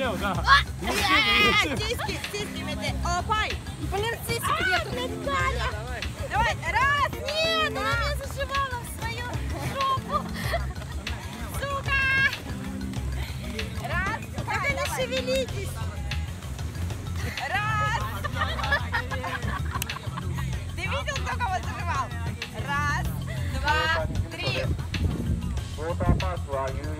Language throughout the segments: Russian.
Видео, да. Э, Сиськи, сиськи мети. Опай. Блин, сиськи нету. Давай. Давай, раз. Нет, она меня зашивала в свою жопу. Сука. Раз. Так не шевелитесь. Раз. Ты видел, кто кого заживал? Раз, два, три. ウォ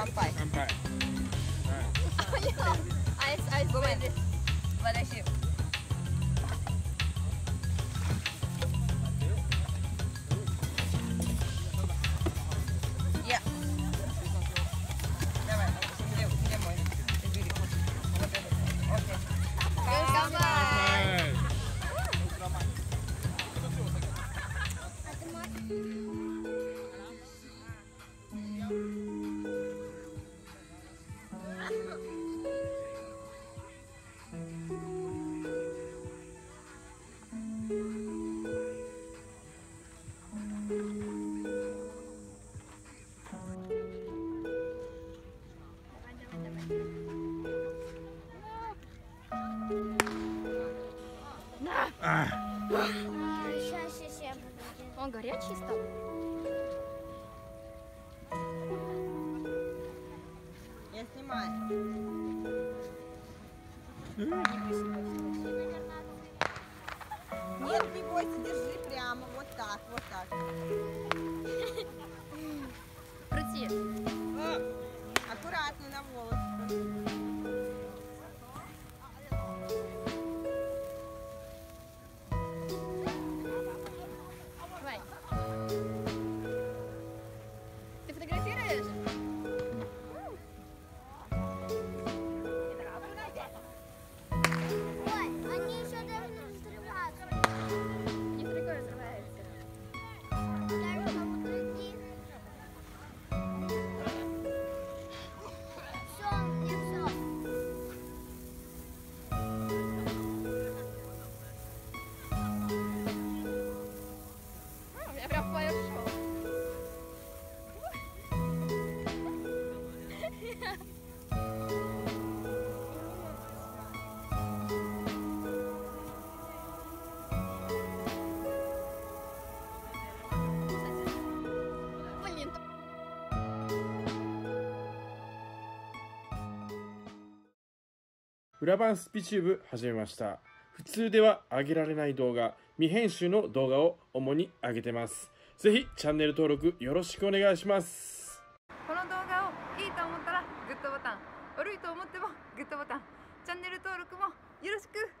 Sampai. Sampai. Ayo. Ais, ais. Go main. Balai ship. Сейчас, сейчас буду. Он горячий стал? Я снимаю. Нет, не бойся, держи прямо, вот так, вот так. Крути. Аккуратно на волосы. 裏番スピチューブ始めました。普通では上げられない動画未編集の動画を主に上げてます。ぜひチャンネル登録よろしくお願いします。この動画をいいと思ったらグッドボタン。悪いと思ってもグッドボタン。チャンネル登録もよろしく。